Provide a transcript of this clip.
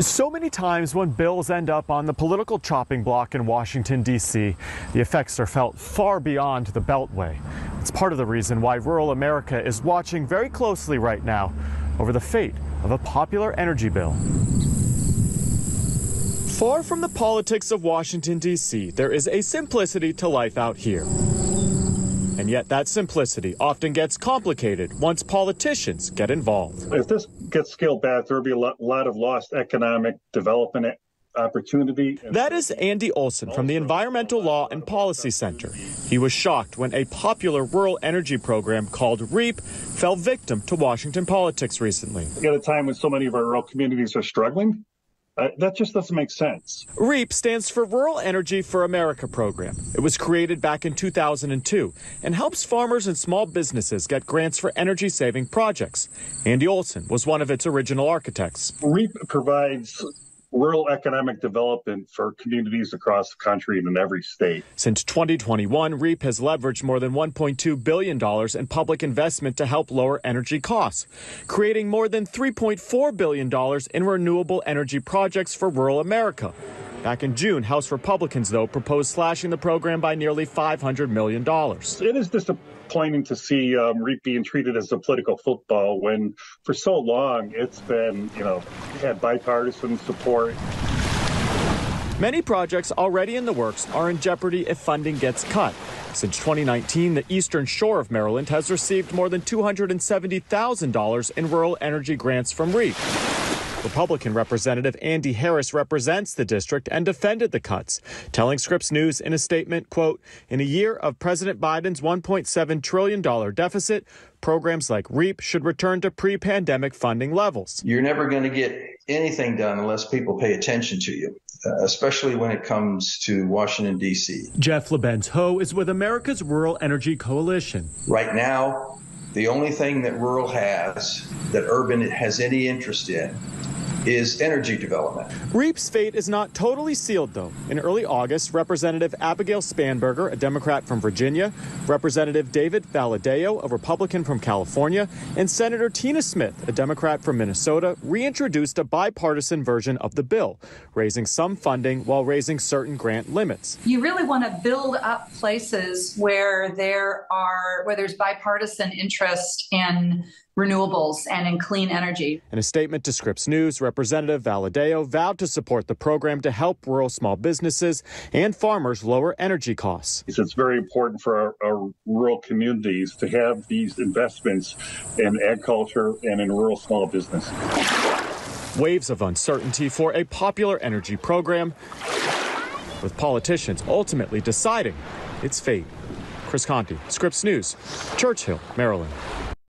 So many times when bills end up on the political chopping block in Washington, D.C., the effects are felt far beyond the Beltway. It's part of the reason why rural America is watching very closely right now over the fate of a popular energy bill. Far from the politics of Washington, D.C., there is a simplicity to life out here. And yet, that simplicity often gets complicated once politicians get involved. If this gets scaled back, there will be a lot, lot of lost economic development opportunity. That is Andy Olson from the Environmental Law and Policy Center. He was shocked when a popular rural energy program called REAP fell victim to Washington politics recently. At a time when so many of our rural communities are struggling, uh, that just doesn't make sense. REAP stands for Rural Energy for America program. It was created back in 2002 and helps farmers and small businesses get grants for energy saving projects. Andy Olson was one of its original architects. REAP provides rural economic development for communities across the country and in every state. Since 2021, REAP has leveraged more than $1.2 billion in public investment to help lower energy costs, creating more than $3.4 billion in renewable energy projects for rural America. Back in June, House Republicans, though, proposed slashing the program by nearly $500 million. It is disappointing to see um, REAP being treated as a political football when for so long it's been, you know, had bipartisan support. Many projects already in the works are in jeopardy if funding gets cut. Since 2019, the eastern shore of Maryland has received more than $270,000 in rural energy grants from REAP. Republican Representative Andy Harris represents the district and defended the cuts, telling Scripps News in a statement, quote, in a year of President Biden's $1.7 trillion deficit, programs like REAP should return to pre-pandemic funding levels. You're never going to get anything done unless people pay attention to you. Uh, especially when it comes to Washington, D.C. Jeff Lebenz-Ho is with America's Rural Energy Coalition. Right now, the only thing that rural has that urban has any interest in is energy development. REAP's fate is not totally sealed, though. In early August, Representative Abigail Spanberger, a Democrat from Virginia, Representative David Valadao, a Republican from California, and Senator Tina Smith, a Democrat from Minnesota, reintroduced a bipartisan version of the bill, raising some funding while raising certain grant limits. You really want to build up places where there are where there's bipartisan interest in renewables and in clean energy. In a statement to Scripps News, Representative Valadao vowed to support the program to help rural small businesses and farmers lower energy costs. It's very important for our, our rural communities to have these investments in agriculture and in rural small business. Waves of uncertainty for a popular energy program, with politicians ultimately deciding its fate. Chris Conte, Scripps News, Churchill, Maryland.